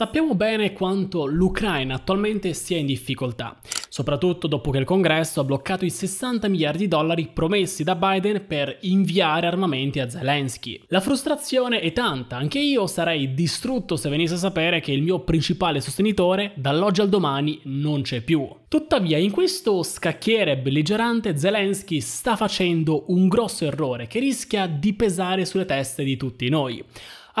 Sappiamo bene quanto l'Ucraina attualmente sia in difficoltà, soprattutto dopo che il Congresso ha bloccato i 60 miliardi di dollari promessi da Biden per inviare armamenti a Zelensky. La frustrazione è tanta, anche io sarei distrutto se venisse a sapere che il mio principale sostenitore dall'oggi al domani non c'è più. Tuttavia, in questo scacchiere belligerante Zelensky sta facendo un grosso errore che rischia di pesare sulle teste di tutti noi.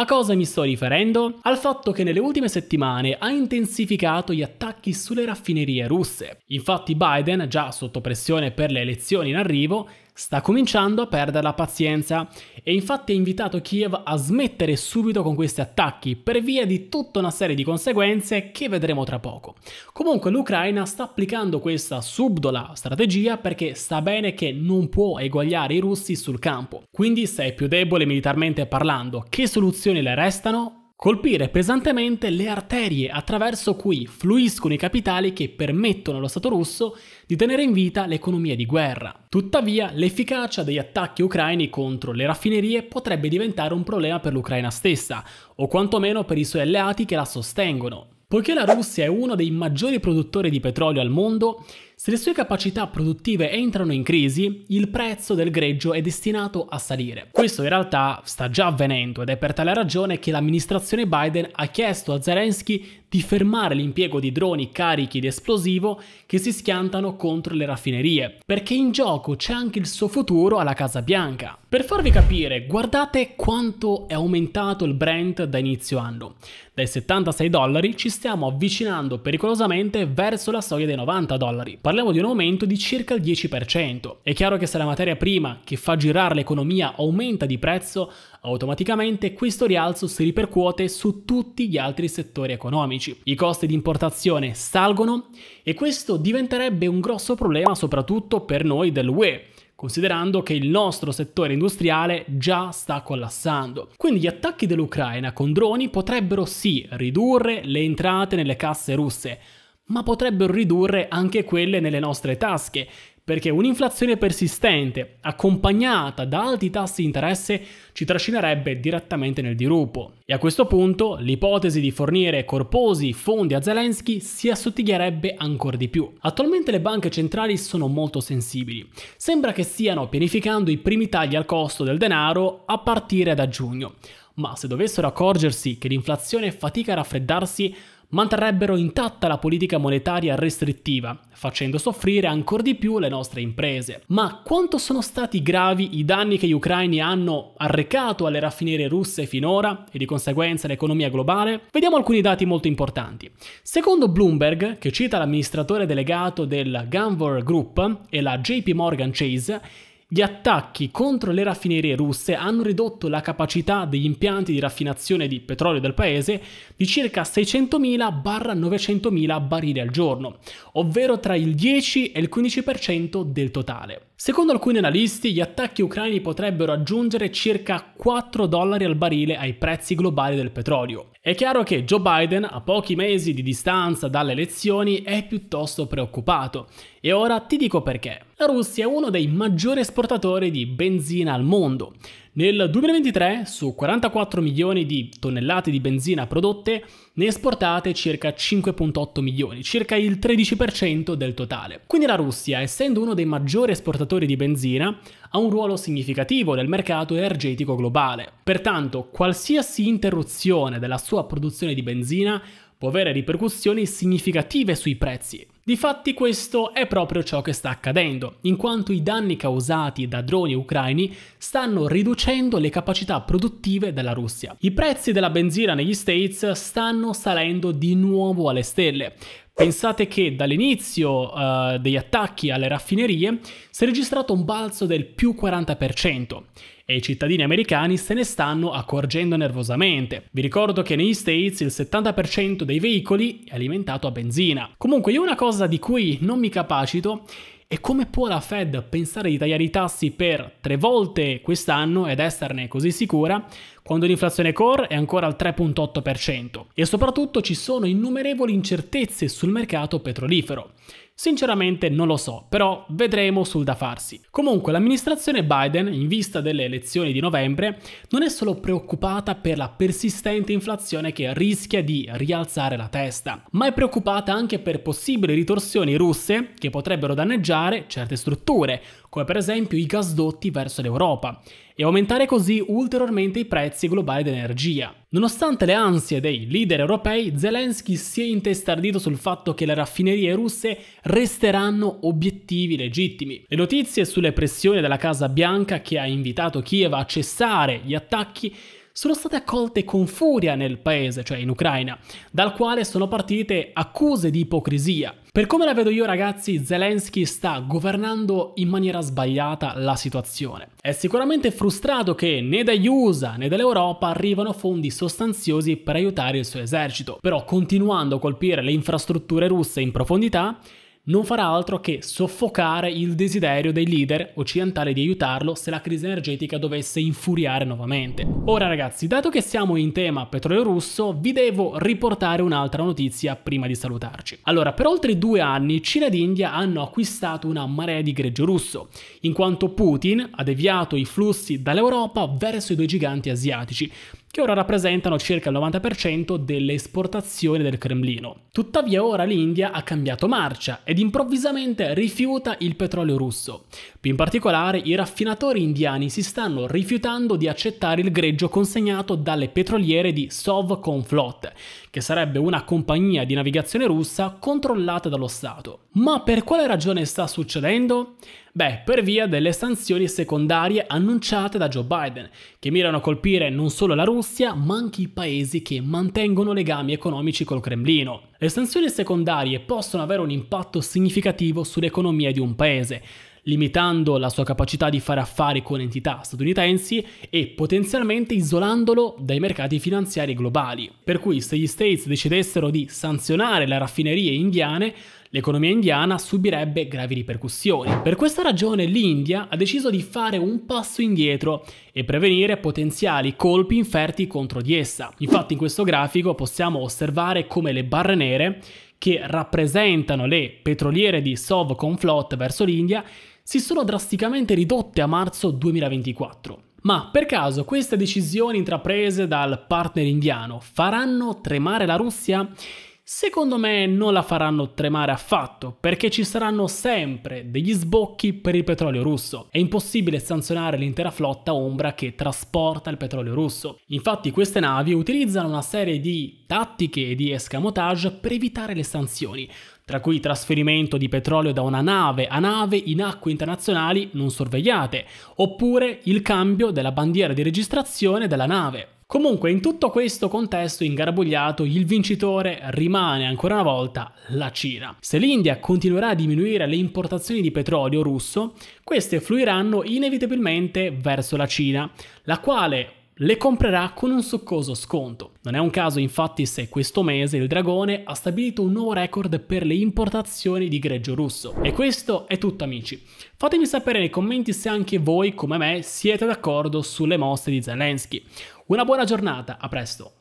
A cosa mi sto riferendo? Al fatto che nelle ultime settimane ha intensificato gli attacchi sulle raffinerie russe. Infatti Biden, già sotto pressione per le elezioni in arrivo, sta cominciando a perdere la pazienza e infatti ha invitato Kiev a smettere subito con questi attacchi per via di tutta una serie di conseguenze che vedremo tra poco. Comunque l'Ucraina sta applicando questa subdola strategia perché sa bene che non può eguagliare i russi sul campo. Quindi se è più debole militarmente parlando, che soluzioni le restano? Colpire pesantemente le arterie attraverso cui fluiscono i capitali che permettono allo Stato russo di tenere in vita l'economia di guerra. Tuttavia, l'efficacia degli attacchi ucraini contro le raffinerie potrebbe diventare un problema per l'Ucraina stessa, o quantomeno per i suoi alleati che la sostengono. Poiché la Russia è uno dei maggiori produttori di petrolio al mondo, se le sue capacità produttive entrano in crisi, il prezzo del greggio è destinato a salire. Questo in realtà sta già avvenendo ed è per tale ragione che l'amministrazione Biden ha chiesto a Zelensky di fermare l'impiego di droni carichi di esplosivo che si schiantano contro le raffinerie, perché in gioco c'è anche il suo futuro alla Casa Bianca. Per farvi capire, guardate quanto è aumentato il Brent da inizio anno. Dai 76 dollari ci stiamo avvicinando pericolosamente verso la soglia dei 90 dollari parliamo di un aumento di circa il 10%. È chiaro che se la materia prima che fa girare l'economia aumenta di prezzo, automaticamente questo rialzo si ripercuote su tutti gli altri settori economici. I costi di importazione salgono e questo diventerebbe un grosso problema soprattutto per noi dell'UE considerando che il nostro settore industriale già sta collassando. Quindi gli attacchi dell'Ucraina con droni potrebbero sì ridurre le entrate nelle casse russe, ma potrebbero ridurre anche quelle nelle nostre tasche, perché un'inflazione persistente, accompagnata da alti tassi di interesse, ci trascinerebbe direttamente nel dirupo. E a questo punto l'ipotesi di fornire corposi fondi a Zelensky si assottiglierebbe ancora di più. Attualmente le banche centrali sono molto sensibili. Sembra che stiano pianificando i primi tagli al costo del denaro a partire da giugno. Ma se dovessero accorgersi che l'inflazione fatica a raffreddarsi, manterrebbero intatta la politica monetaria restrittiva, facendo soffrire ancora di più le nostre imprese. Ma quanto sono stati gravi i danni che gli ucraini hanno arrecato alle raffinerie russe finora e di conseguenza all'economia globale? Vediamo alcuni dati molto importanti. Secondo Bloomberg, che cita l'amministratore delegato del Gunvor Group e la JP Morgan Chase, gli attacchi contro le raffinerie russe hanno ridotto la capacità degli impianti di raffinazione di petrolio del paese di circa 600.000-900.000 barili al giorno, ovvero tra il 10 e il 15% del totale. Secondo alcuni analisti, gli attacchi ucraini potrebbero aggiungere circa 4 dollari al barile ai prezzi globali del petrolio. È chiaro che Joe Biden, a pochi mesi di distanza dalle elezioni, è piuttosto preoccupato. E ora ti dico perché. La Russia è uno dei maggiori esportatori di benzina al mondo. Nel 2023, su 44 milioni di tonnellate di benzina prodotte, ne esportate circa 5.8 milioni, circa il 13% del totale. Quindi la Russia, essendo uno dei maggiori esportatori di benzina, ha un ruolo significativo nel mercato energetico globale. Pertanto, qualsiasi interruzione della sua produzione di benzina può avere ripercussioni significative sui prezzi. Difatti questo è proprio ciò che sta accadendo, in quanto i danni causati da droni ucraini stanno riducendo le capacità produttive della Russia. I prezzi della benzina negli States stanno salendo di nuovo alle stelle. Pensate che dall'inizio uh, degli attacchi alle raffinerie si è registrato un balzo del più 40% e i cittadini americani se ne stanno accorgendo nervosamente. Vi ricordo che negli States il 70% dei veicoli è alimentato a benzina. Comunque io una cosa di cui non mi capacito e come può la Fed pensare di tagliare i tassi per tre volte quest'anno ed esserne così sicura quando l'inflazione core è ancora al 3.8% e soprattutto ci sono innumerevoli incertezze sul mercato petrolifero. Sinceramente non lo so, però vedremo sul da farsi. Comunque l'amministrazione Biden, in vista delle elezioni di novembre, non è solo preoccupata per la persistente inflazione che rischia di rialzare la testa, ma è preoccupata anche per possibili ritorsioni russe che potrebbero danneggiare certe strutture, come per esempio i gasdotti verso l'Europa, e aumentare così ulteriormente i prezzi globali dell'energia. Nonostante le ansie dei leader europei, Zelensky si è intestardito sul fatto che le raffinerie russe resteranno obiettivi legittimi. Le notizie sulle pressioni della Casa Bianca che ha invitato Kiev a cessare gli attacchi sono state accolte con furia nel paese, cioè in Ucraina, dal quale sono partite accuse di ipocrisia. Per come la vedo io ragazzi, Zelensky sta governando in maniera sbagliata la situazione. È sicuramente frustrato che né dagli USA né dall'Europa arrivano fondi sostanziosi per aiutare il suo esercito, però continuando a colpire le infrastrutture russe in profondità, non farà altro che soffocare il desiderio dei leader occidentali di aiutarlo se la crisi energetica dovesse infuriare nuovamente. Ora ragazzi, dato che siamo in tema petrolio russo, vi devo riportare un'altra notizia prima di salutarci. Allora, per oltre due anni Cina ed India hanno acquistato una marea di greggio russo, in quanto Putin ha deviato i flussi dall'Europa verso i due giganti asiatici, che ora rappresentano circa il 90% delle esportazioni del Cremlino. Tuttavia ora l'India ha cambiato marcia ed improvvisamente rifiuta il petrolio russo. Più in particolare i raffinatori indiani si stanno rifiutando di accettare il greggio consegnato dalle petroliere di Sovcomflot, che sarebbe una compagnia di navigazione russa controllata dallo Stato. Ma per quale ragione sta succedendo? Beh, per via delle sanzioni secondarie annunciate da Joe Biden, che mirano a colpire non solo la Russia, ma anche i paesi che mantengono legami economici col Cremlino. Le sanzioni secondarie possono avere un impatto significativo sull'economia di un paese, limitando la sua capacità di fare affari con entità statunitensi e potenzialmente isolandolo dai mercati finanziari globali. Per cui se gli States decidessero di sanzionare le raffinerie indiane, l'economia indiana subirebbe gravi ripercussioni. Per questa ragione l'India ha deciso di fare un passo indietro e prevenire potenziali colpi inferti contro di essa. Infatti in questo grafico possiamo osservare come le barre nere che rappresentano le petroliere di Sovcomflot verso l'India si sono drasticamente ridotte a marzo 2024. Ma per caso queste decisioni intraprese dal partner indiano faranno tremare la Russia? Secondo me non la faranno tremare affatto, perché ci saranno sempre degli sbocchi per il petrolio russo. È impossibile sanzionare l'intera flotta ombra che trasporta il petrolio russo. Infatti queste navi utilizzano una serie di tattiche e di escamotage per evitare le sanzioni, tra cui trasferimento di petrolio da una nave a nave in acque internazionali non sorvegliate, oppure il cambio della bandiera di registrazione della nave. Comunque, in tutto questo contesto ingarbugliato, il vincitore rimane ancora una volta la Cina. Se l'India continuerà a diminuire le importazioni di petrolio russo, queste fluiranno inevitabilmente verso la Cina, la quale le comprerà con un succoso sconto. Non è un caso infatti se questo mese il Dragone ha stabilito un nuovo record per le importazioni di greggio russo. E questo è tutto amici. Fatemi sapere nei commenti se anche voi come me siete d'accordo sulle mosse di Zelensky. Una buona giornata, a presto!